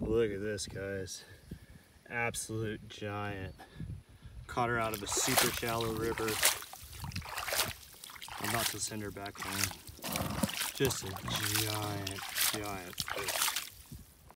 Look at this, guys. Absolute giant. Caught her out of a super shallow river. I'm about to send her back home. Just a giant, giant fish.